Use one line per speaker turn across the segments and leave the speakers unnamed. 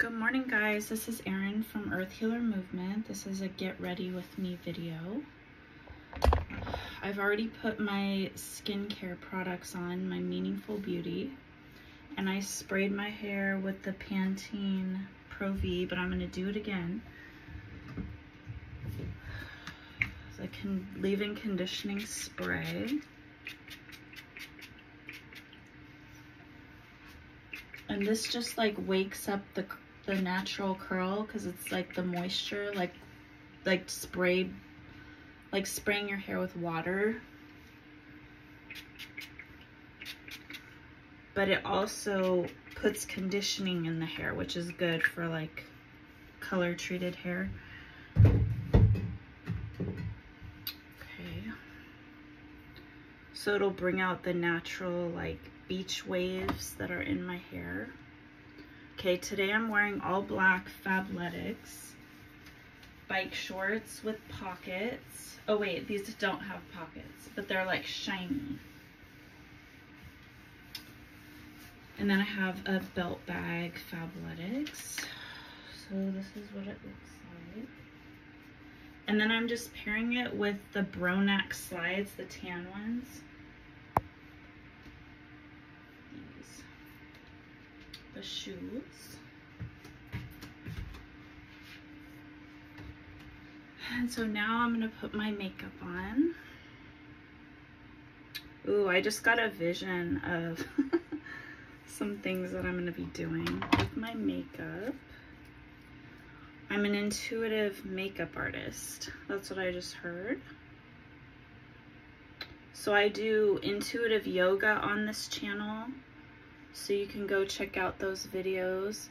Good morning guys, this is Erin from Earth Healer Movement. This is a get ready with me video. I've already put my skincare products on, my Meaningful Beauty, and I sprayed my hair with the Pantene Pro V, but I'm gonna do it again. I can leave-in conditioning spray. and this just like wakes up the the natural curl because it's like the moisture like like spray like spraying your hair with water. But it also puts conditioning in the hair which is good for like color treated hair. Okay. So it'll bring out the natural like beach waves that are in my hair. Okay, today I'm wearing all black Fabletics bike shorts with pockets. Oh wait, these don't have pockets, but they're like shiny. And then I have a belt bag Fabletics. So this is what it looks like. And then I'm just pairing it with the Bronax slides, the tan ones. Shoes. And so now I'm gonna put my makeup on. Ooh, I just got a vision of some things that I'm gonna be doing with my makeup. I'm an intuitive makeup artist. That's what I just heard. So I do intuitive yoga on this channel so you can go check out those videos.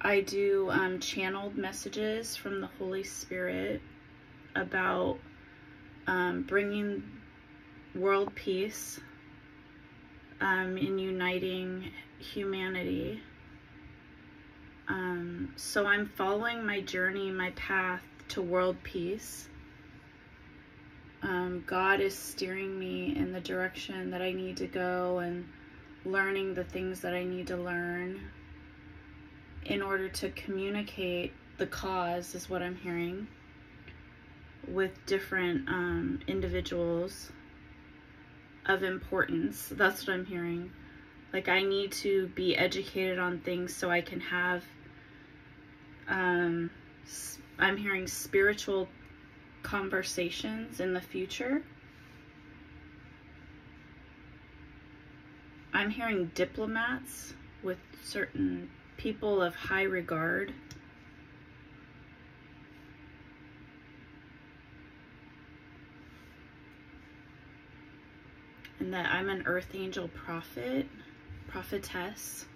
I do um, channeled messages from the Holy Spirit about um, bringing world peace um, and uniting humanity. Um, so I'm following my journey, my path to world peace. Um, God is steering me in the direction that I need to go and learning the things that I need to learn in order to communicate the cause, is what I'm hearing, with different um, individuals of importance. That's what I'm hearing. Like, I need to be educated on things so I can have, um, I'm hearing spiritual conversations in the future I'm hearing diplomats with certain people of high regard. And that I'm an earth angel prophet, prophetess.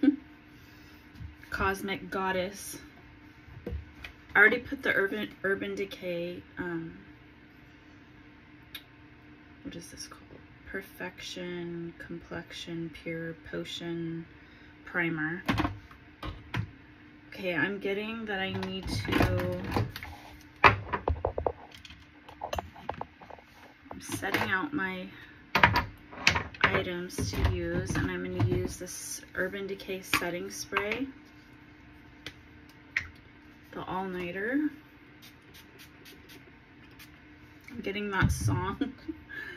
Cosmic goddess. I already put the Urban Urban Decay, um, what is this called? Perfection Complexion Pure Potion Primer. Okay, I'm getting that I need to, I'm setting out my items to use and I'm going to use this Urban Decay setting spray the all-nighter. I'm getting that song.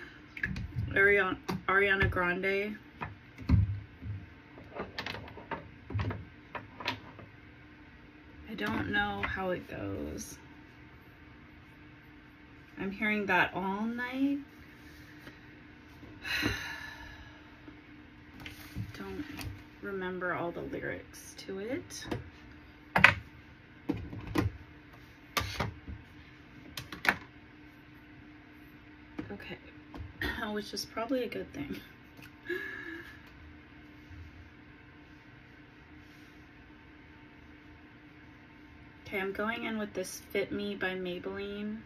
Ariana, Ariana Grande. I don't know how it goes. I'm hearing that all night. Don't remember all the lyrics to it. Okay, which is probably a good thing. Okay, I'm going in with this Fit Me by Maybelline.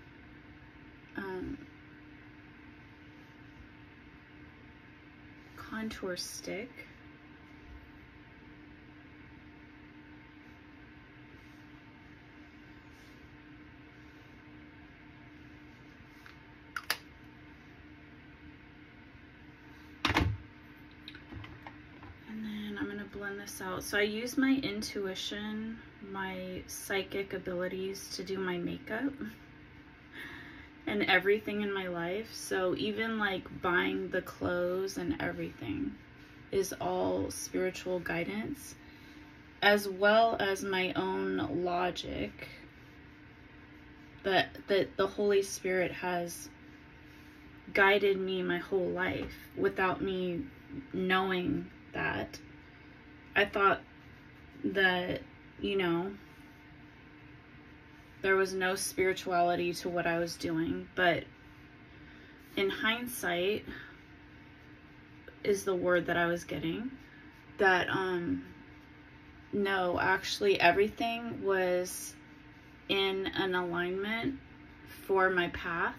Um, contour stick. This out. So I use my intuition, my psychic abilities to do my makeup and everything in my life. So even like buying the clothes and everything is all spiritual guidance as well as my own logic that that the Holy Spirit has guided me my whole life without me knowing that. I thought that, you know, there was no spirituality to what I was doing, but in hindsight is the word that I was getting that um no, actually everything was in an alignment for my path.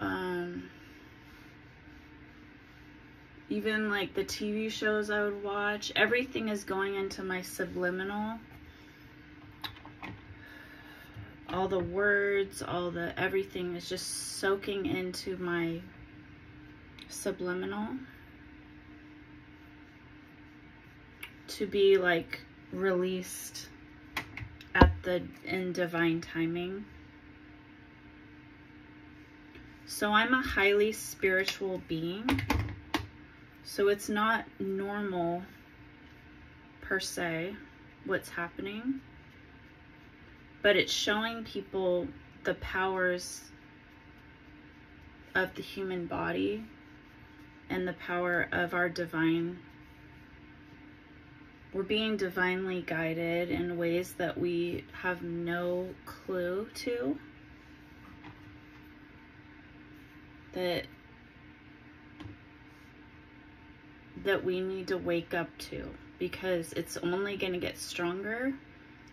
Um even like the TV shows I would watch, everything is going into my subliminal. All the words, all the everything is just soaking into my subliminal to be like released at the in divine timing. So I'm a highly spiritual being. So it's not normal per se what's happening, but it's showing people the powers of the human body and the power of our divine. We're being divinely guided in ways that we have no clue to. That that we need to wake up to because it's only going to get stronger.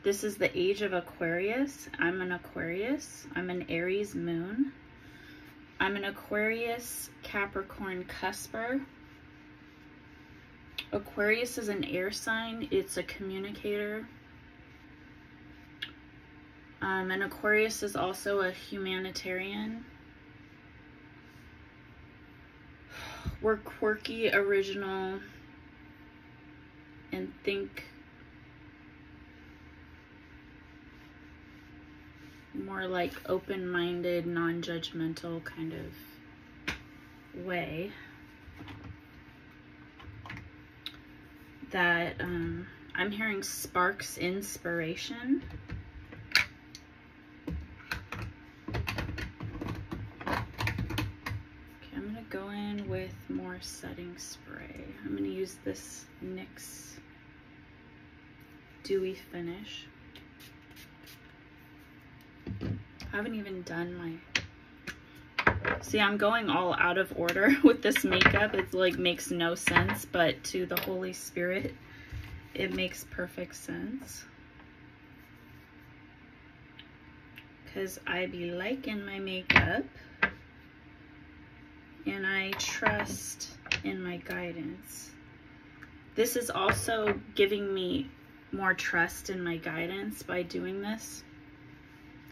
This is the age of Aquarius. I'm an Aquarius. I'm an Aries moon. I'm an Aquarius Capricorn cusper. Aquarius is an air sign. It's a communicator. Um, and Aquarius is also a humanitarian. We're quirky, original, and think more like open-minded, non-judgmental kind of way that um, I'm hearing sparks inspiration. Okay, I'm going to go in with more setting spray. I'm to use this NYX Dewy Finish. I haven't even done my... See, I'm going all out of order with this makeup. It like makes no sense, but to the Holy Spirit, it makes perfect sense. Because I be liking my makeup. And I trust in my guidance. This is also giving me more trust in my guidance by doing this.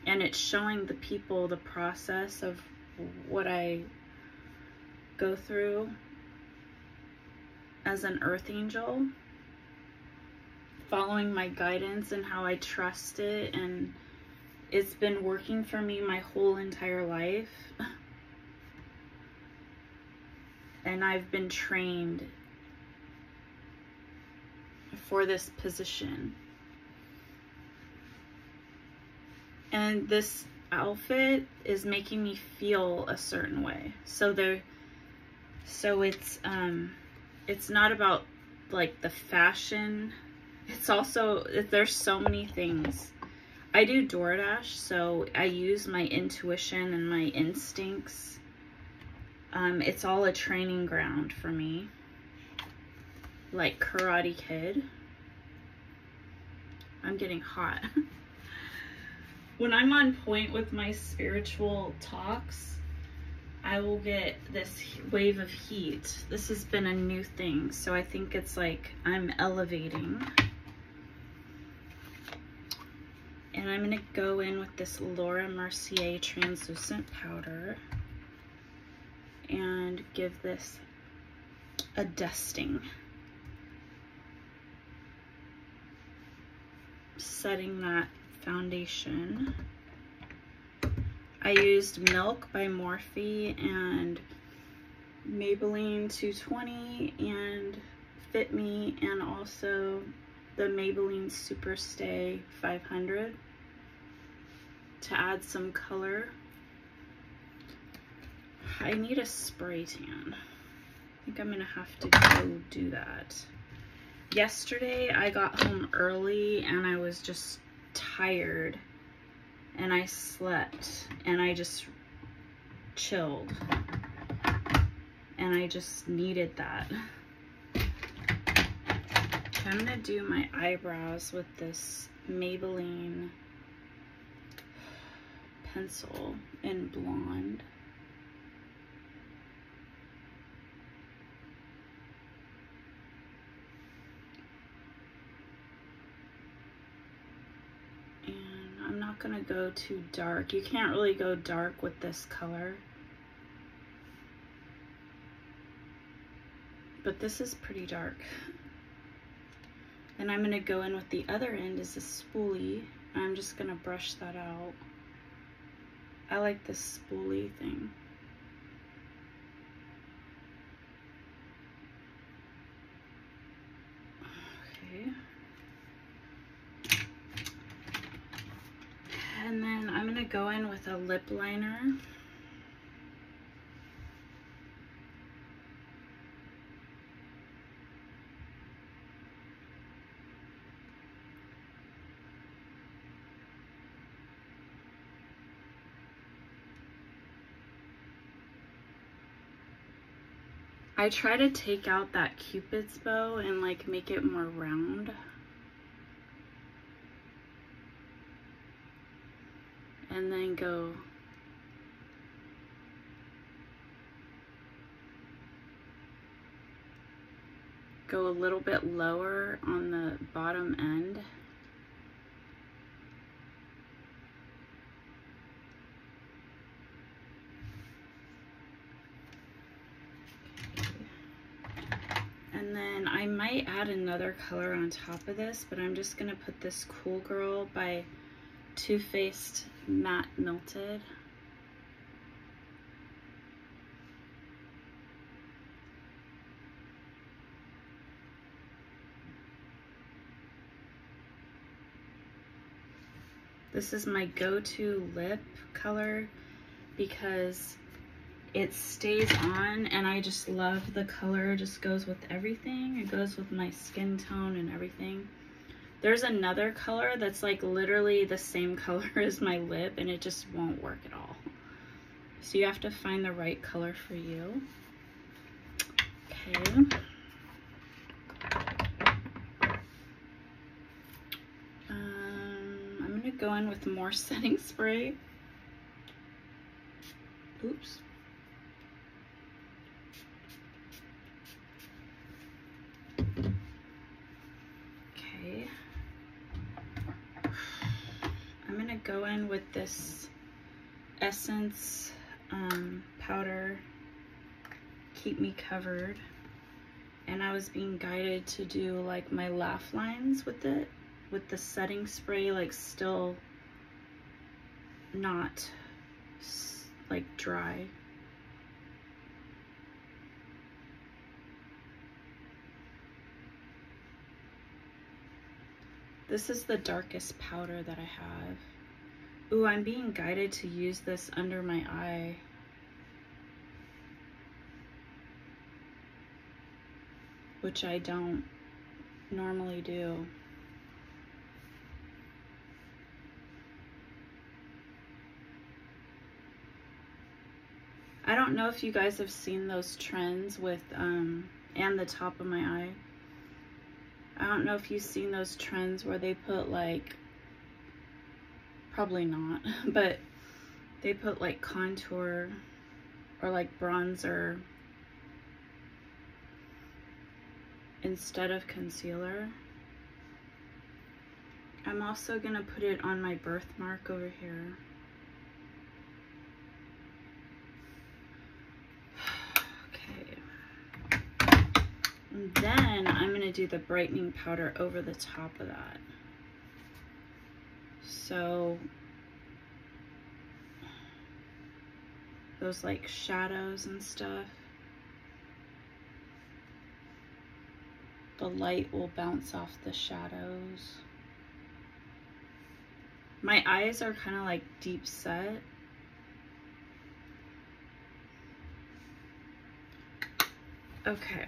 And it's showing the people the process of what I go through as an earth angel following my guidance and how I trust it. And it's been working for me my whole entire life and I've been trained for this position and this outfit is making me feel a certain way. So there, so it's um, it's not about like the fashion. It's also there's so many things. I do DoorDash, so I use my intuition and my instincts. Um, it's all a training ground for me, like Karate Kid. I'm getting hot. when I'm on point with my spiritual talks, I will get this wave of heat. This has been a new thing, so I think it's like I'm elevating. And I'm going to go in with this Laura Mercier translucent powder and give this a dusting. Setting that foundation. I used Milk by Morphe and Maybelline 220 and Fit Me and also the Maybelline Superstay 500 to add some color. I need a spray tan. I think I'm gonna have to go do that. Yesterday I got home early and I was just tired and I slept and I just chilled and I just needed that. I'm gonna do my eyebrows with this Maybelline pencil in blonde. And I'm not gonna go too dark. You can't really go dark with this color. But this is pretty dark. Then I'm gonna go in with the other end is a spoolie. I'm just gonna brush that out. I like this spoolie thing. Okay. And then I'm gonna go in with a lip liner. I try to take out that cupid's bow and like make it more round. And then go go a little bit lower on the bottom end. And then I might add another color on top of this, but I'm just gonna put this Cool Girl by Too Faced Matte Melted. This is my go-to lip color because it stays on and I just love the color. It just goes with everything. It goes with my skin tone and everything. There's another color that's like literally the same color as my lip and it just won't work at all. So you have to find the right color for you. Okay. Um, I'm gonna go in with more setting spray. Oops. go in with this Essence um, powder, Keep Me Covered. And I was being guided to do like my laugh lines with it, with the setting spray like still not like dry. This is the darkest powder that I have. Ooh, I'm being guided to use this under my eye. Which I don't normally do. I don't know if you guys have seen those trends with, um, and the top of my eye. I don't know if you've seen those trends where they put like Probably not, but they put like contour or like bronzer instead of concealer. I'm also going to put it on my birthmark over here. okay. And then I'm going to do the brightening powder over the top of that. So those like shadows and stuff. The light will bounce off the shadows. My eyes are kind of like deep set. Okay.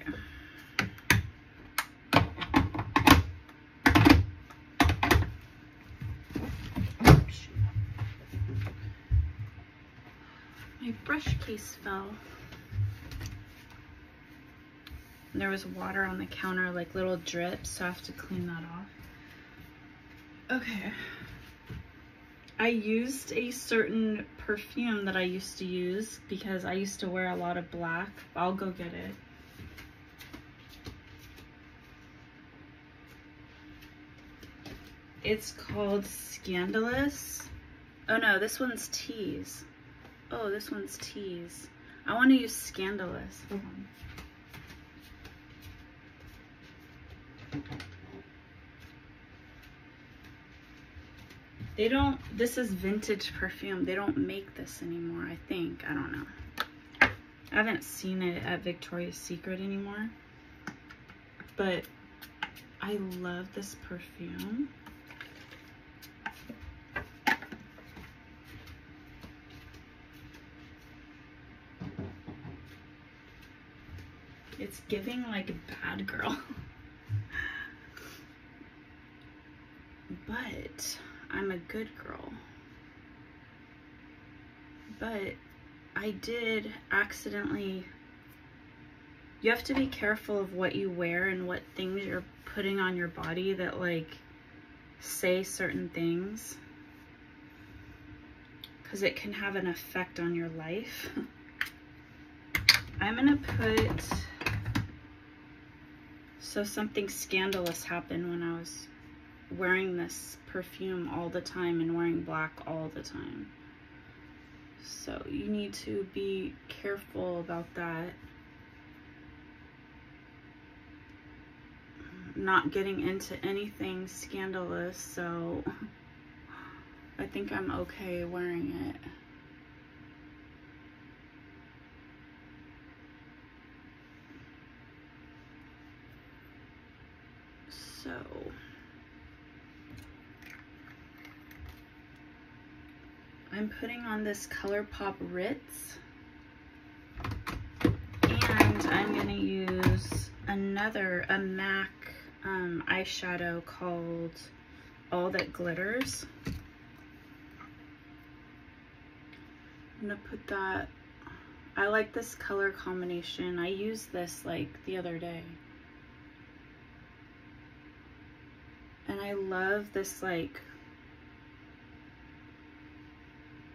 My brush case fell. There was water on the counter, like little drips, so I have to clean that off. Okay. I used a certain perfume that I used to use because I used to wear a lot of black. I'll go get it. It's called Scandalous. Oh no, this one's Tease. Oh, this one's Tease. I want to use Scandalous. Hold on. They don't, this is vintage perfume. They don't make this anymore, I think. I don't know. I haven't seen it at Victoria's Secret anymore. But I love this perfume. It's giving like a bad girl. but I'm a good girl. But I did accidentally. You have to be careful of what you wear and what things you're putting on your body that, like, say certain things. Because it can have an effect on your life. I'm to put. So, something scandalous happened when I was wearing this perfume all the time and wearing black all the time. So you need to be careful about that. Not getting into anything scandalous, so I think I'm okay wearing it. So I'm putting on this ColourPop Ritz. And I'm going to use another, a MAC um, eyeshadow called All That Glitters. I'm going to put that, I like this color combination. I used this like the other day. And I love this like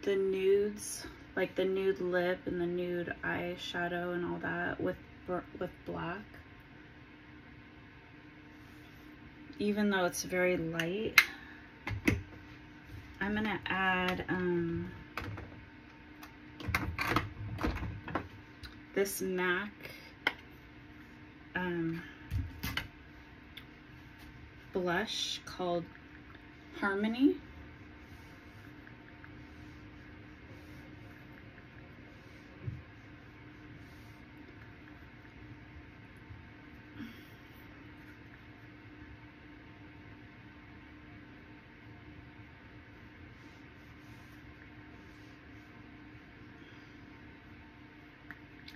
the nudes, like the nude lip and the nude eyeshadow and all that with with black. Even though it's very light, I'm gonna add um, this MAC um, blush called Harmony.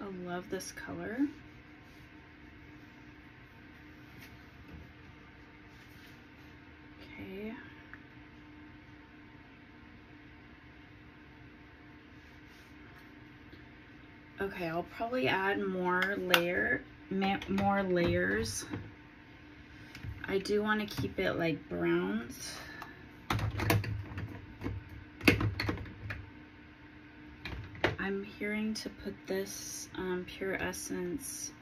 I love this color. Okay. Okay, I'll probably add more layer, more layers. I do want to keep it like browns. I'm hearing to put this um, Pure Essence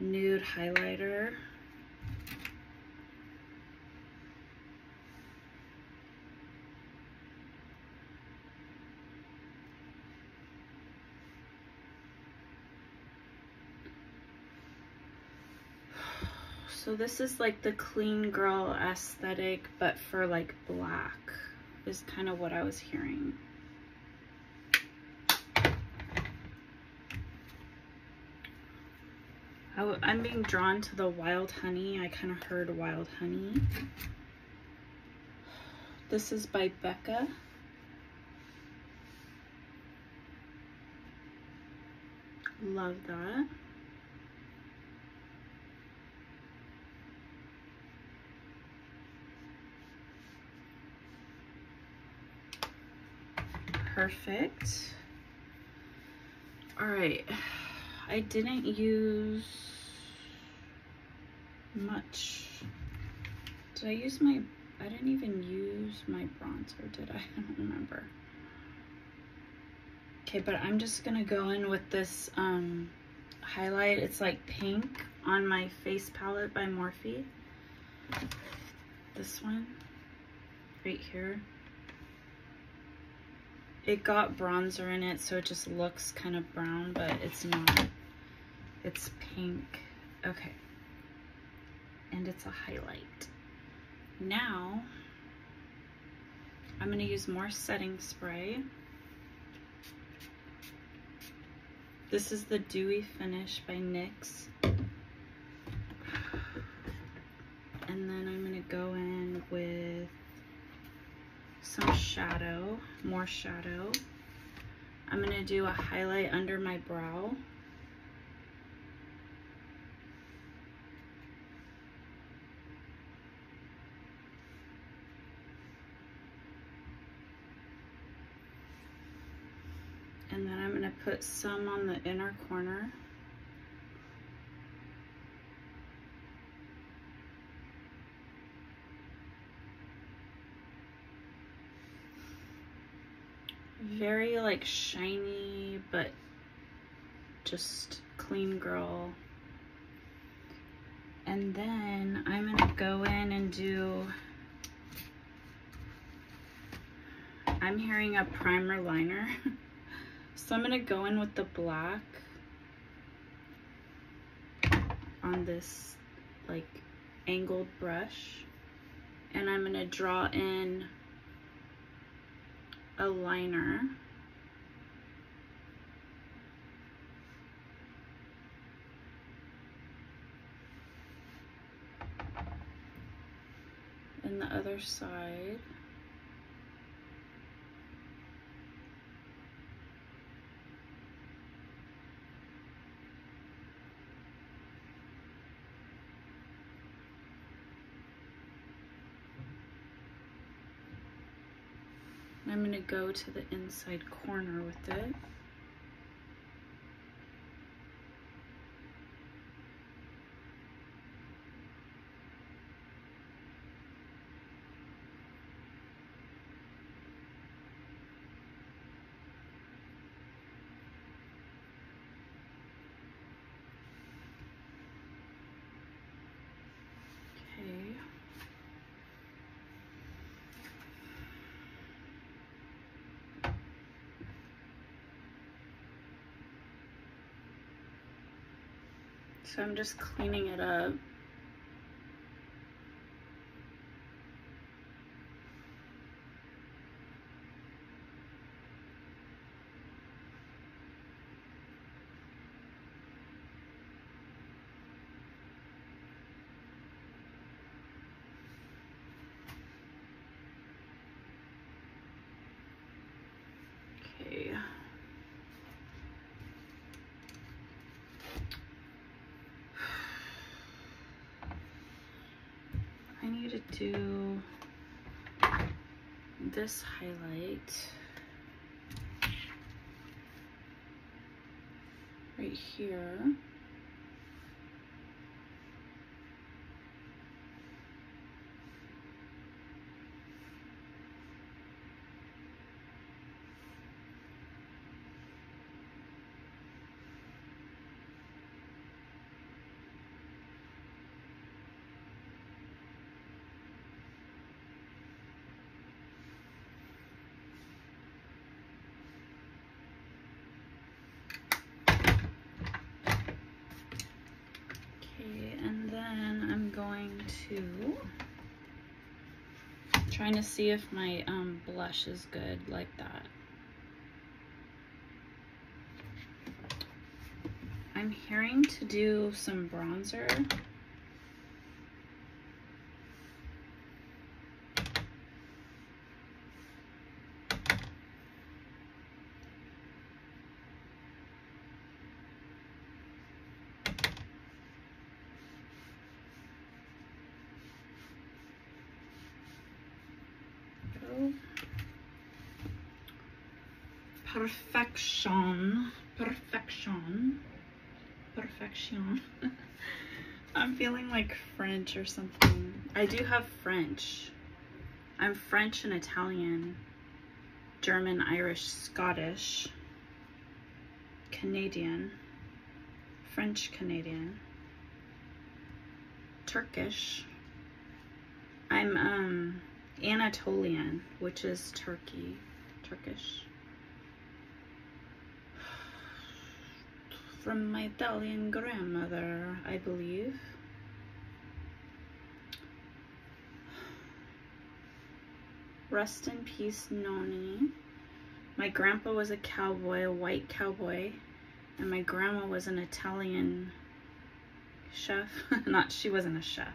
Nude Highlighter. So this is like the clean girl aesthetic, but for like black is kind of what I was hearing. I am being drawn to the wild honey. I kind of heard wild honey. This is by Becca. Love that. Perfect. All right. I didn't use much. Did I use my, I didn't even use my bronzer, did I? I don't remember. Okay, but I'm just gonna go in with this um, highlight. It's like pink on my face palette by Morphe. This one, right here. It got bronzer in it, so it just looks kind of brown, but it's not. It's pink. Okay. And it's a highlight. Now, I'm going to use more setting spray. This is the Dewy Finish by NYX. And then I'm going to go in with some shadow, more shadow. I'm going to do a highlight under my brow. And then I'm going to put some on the inner corner. Very like shiny, but just clean girl. And then I'm gonna go in and do, I'm hearing a primer liner. so I'm gonna go in with the black on this like angled brush. And I'm gonna draw in a liner. And the other side. I'm to go to the inside corner with it. So I'm just cleaning it up. To do this highlight right here. To trying to see if my um, blush is good like that. I'm hearing to do some bronzer. Perfection. Perfection. Perfection. I'm feeling like French or something. I do have French. I'm French and Italian, German, Irish, Scottish, Canadian, French Canadian, Turkish. I'm um Anatolian, which is Turkey, Turkish. From my Italian grandmother, I believe. Rest in peace, Noni. My grandpa was a cowboy, a white cowboy, and my grandma was an Italian chef. Not, she wasn't a chef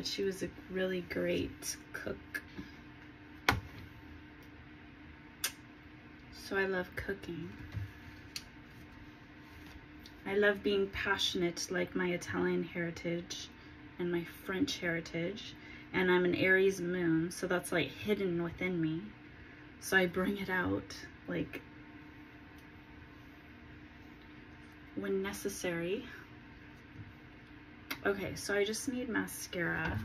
but she was a really great cook. So I love cooking. I love being passionate like my Italian heritage and my French heritage. And I'm an Aries moon, so that's like hidden within me. So I bring it out like when necessary. Okay, so I just need mascara.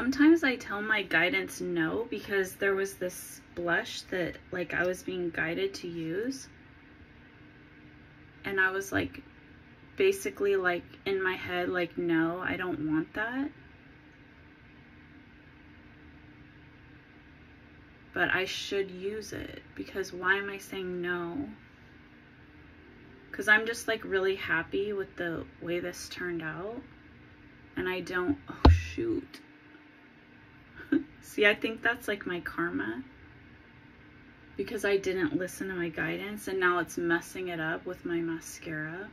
Sometimes I tell my guidance no because there was this blush that like I was being guided to use. And I was like basically like in my head like no I don't want that. But I should use it because why am I saying no? Because I'm just like really happy with the way this turned out. And I don't oh shoot see I think that's like my karma because I didn't listen to my guidance and now it's messing it up with my mascara.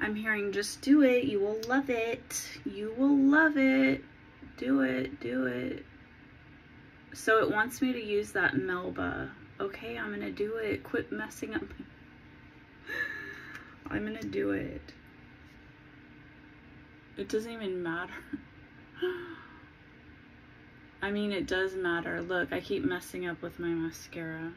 I'm hearing just do it. You will love it. You will love it. Do it. Do it. So it wants me to use that Melba. Okay, I'm going to do it. Quit messing up. I'm going to do it. It doesn't even matter. I mean, it does matter. Look, I keep messing up with my mascara.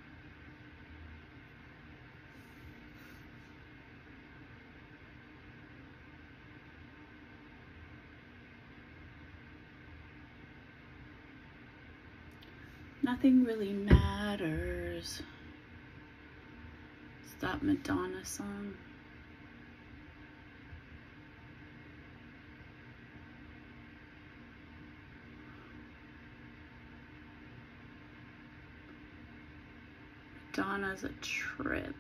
Nothing really matters. It's that Madonna song. Donna's a trip.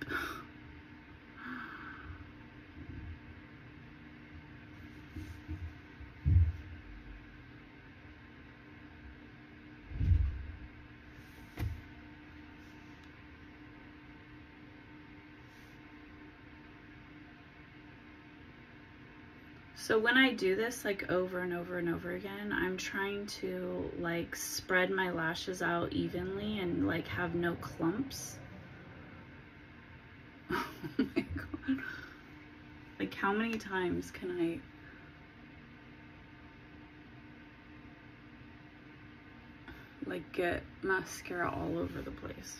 So when I do this like over and over and over again, I'm trying to like spread my lashes out evenly and like have no clumps. God. Like how many times can I like get mascara all over the place?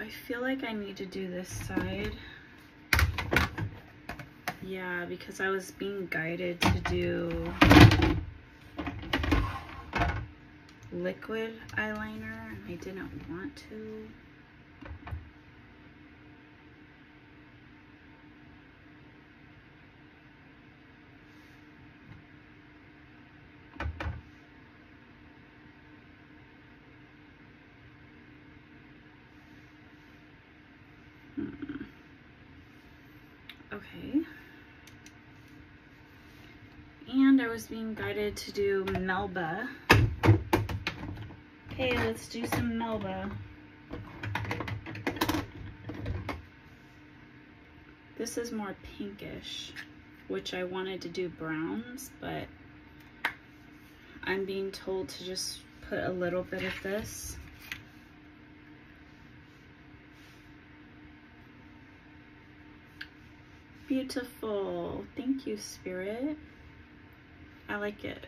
I feel like I need to do this side Yeah, because I was being guided to do liquid eyeliner I didn't want to. Hmm. Okay. And I was being guided to do Melba. Okay, let's do some Melba. This is more pinkish, which I wanted to do browns, but I'm being told to just put a little bit of this. Beautiful. Thank you, Spirit. I like it.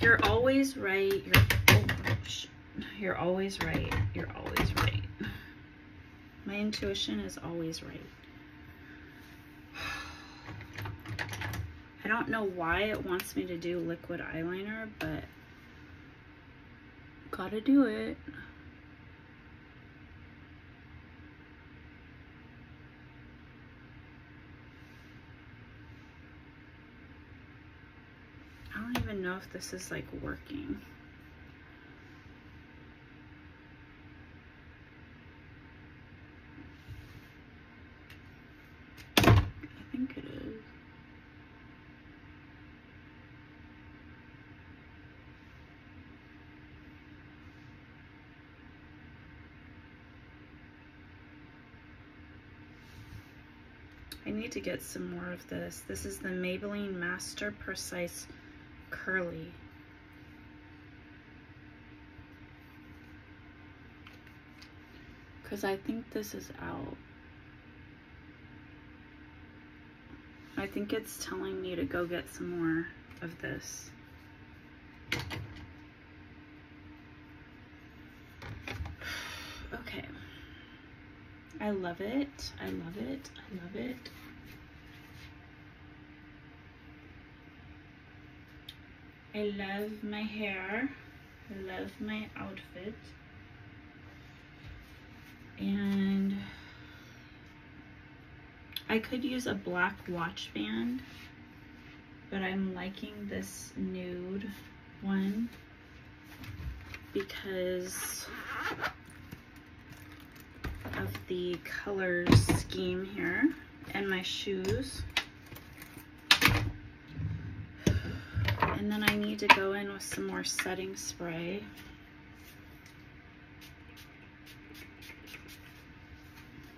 You're always right. You're, oh, you're always right. You're always right. My intuition is always right. I don't know why it wants me to do liquid eyeliner, but gotta do it. I don't even know if this is like working. I think it is. I need to get some more of this. This is the Maybelline Master Precise Curvy. Because I think this is out. I think it's telling me to go get some more of this. Okay. I love it. I love it. I love it. I love my hair. I love my outfit. And I could use a black watch band, but I'm liking this nude one because of the color scheme here and my shoes. And then I need to go in with some more setting spray.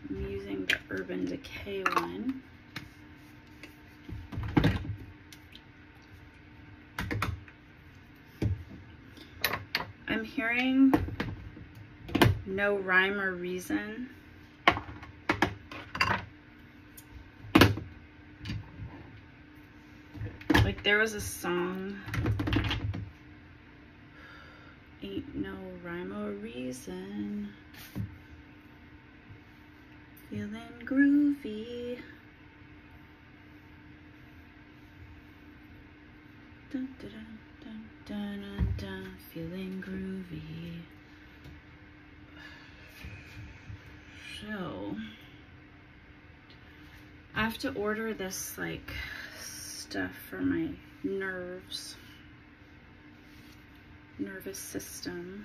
I'm using the Urban Decay one. I'm hearing no rhyme or reason. There was a song, Ain't No Rhyme or Reason, Feeling Groovy. Dun, dun, dun, dun, dun, dun, feeling groovy. So, I have to order this like stuff for my nerves, nervous system,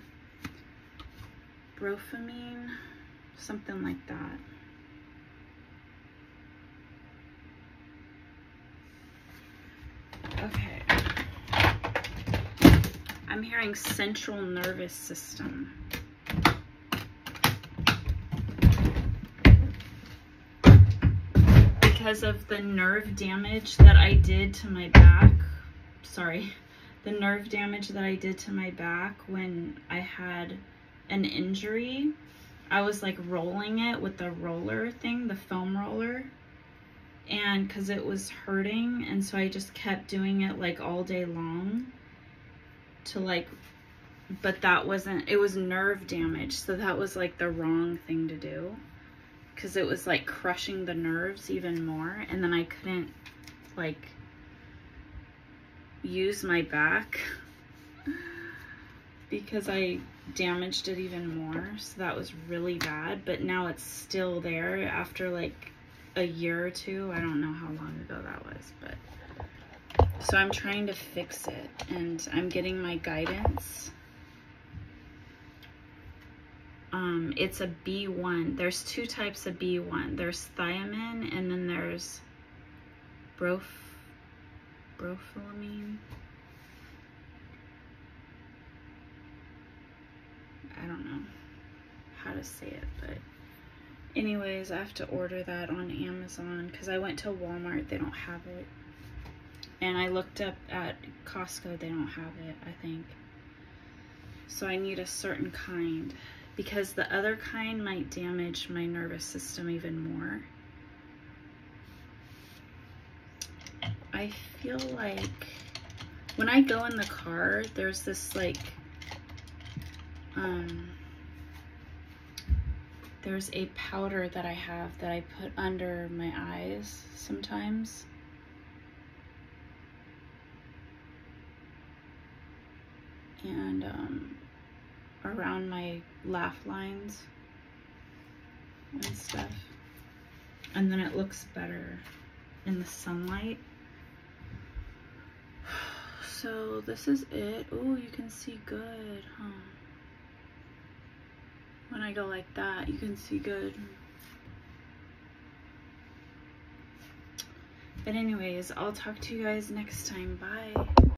brofamine, something like that. Okay. I'm hearing central nervous system. Because of the nerve damage that I did to my back. Sorry, the nerve damage that I did to my back when I had an injury. I was like rolling it with the roller thing, the foam roller. And because it was hurting, and so I just kept doing it like all day long to like, but that wasn't, it was nerve damage, so that was like the wrong thing to do. Because it was like crushing the nerves even more and then I couldn't like use my back because I damaged it even more so that was really bad but now it's still there after like a year or two. I don't know how long ago that was but so I'm trying to fix it and I'm getting my guidance um, it's a B1. There's two types of B1. There's thiamine and then there's brof brofamine. I don't know how to say it, but anyways, I have to order that on Amazon because I went to Walmart, they don't have it. And I looked up at Costco, they don't have it, I think. So I need a certain kind because the other kind might damage my nervous system even more. I feel like when I go in the car, there's this like, um, there's a powder that I have that I put under my eyes sometimes. And um, around my laugh lines and stuff. And then it looks better in the sunlight. So this is it. Oh, you can see good, huh? When I go like that, you can see good. But anyways, I'll talk to you guys next time. Bye.